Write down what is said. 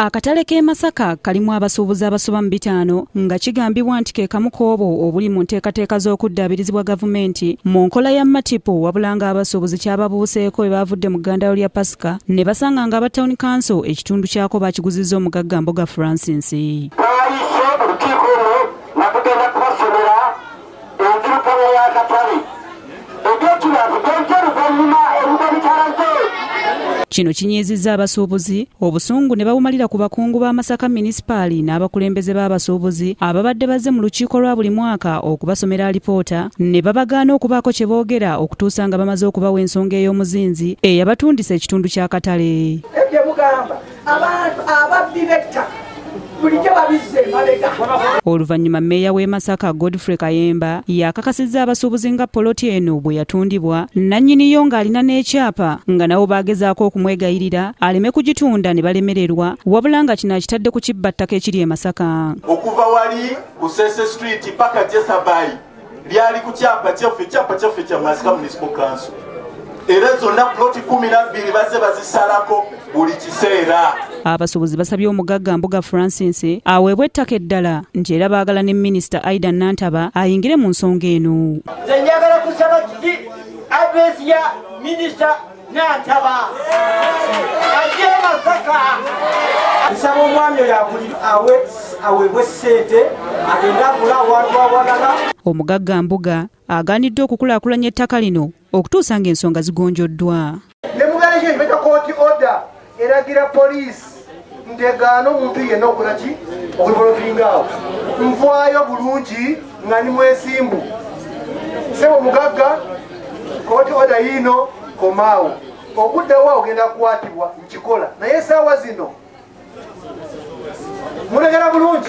akatale k'e masaka kalimu abasuubuzi abasoba mu bitaano nga kigambibwa nti ke kamu k'obwo obuli mu nteekateeka z'okuddaabirizibwa gavumenti. Mu nkola ya matipo wabula nga abasuubuzi kyababuuseeko bwe baavudde mu ggandalo lya pasika ne basanga nga aba town council ekitundu kyako bakiguzizza omugagga mboga francis kino kinyiizizza abasuubuzi. Obusungu ne babumalira ku bakungu ba masaka munisipaali n'abakulembeze b'abasuubuzi ababadde bazze mu lukiiko lwa buli mwaka okubasomera alipoota. Ne babagaana okubaako kye boogera okutuusa nga bamaze okubawa ensonga ey'omuzinzi eyabatundisa ekitundu ky'akatale ebyo mugamba abantu ababbi b'ettaka bulijjo babizza emabega oluvannyuma mmeeya w'e masaka godfrey kayemba yakakasizza abasuubuzi nga poloti eno bwe yatundibwa nannyiniyo ng'alina n'ekyapa nga nabo baagezaako okumwegayirira aleme kugitunda ne balemererwa wabula nga kino akitadde ku kibba ttaka ekiri e masaka. Okuva wali ku sese street paka jesabayi lyali ku kyapa kyaffe ekyapa kyaffe kya masika municipal council. Era zonna ploti kumi nabbiri bazze bazisalako buli kiseera abasuubuzi basabye omugagga mbuga francis aweebwe ettaka eddala nti era baagala ne minisita aida nantaba ayingire mu nsonga eno. Nze njagala kusaba kiki? Adresi ya minisita nantaba ajje masaka. Nsaba omwami oyo awe- aweebwe ssente agende agula awantu awalala omugagga mbuga agaaniddde okukulaakulanya ettaka lino okutuusa ng'ensonga zigonjoddwa. Ne muganda kyo kibeta kooti oda eragira poliisi. Ntegaana omuntu yenna okulaki okulipolotringaawo nvaayo bulungi nga ni mwesimbu. Sebo omugagga kooti oda yiino komaawo okuddawo ogenda kukwatibwa nkikola. Naye esaawa zino mulegera bulungi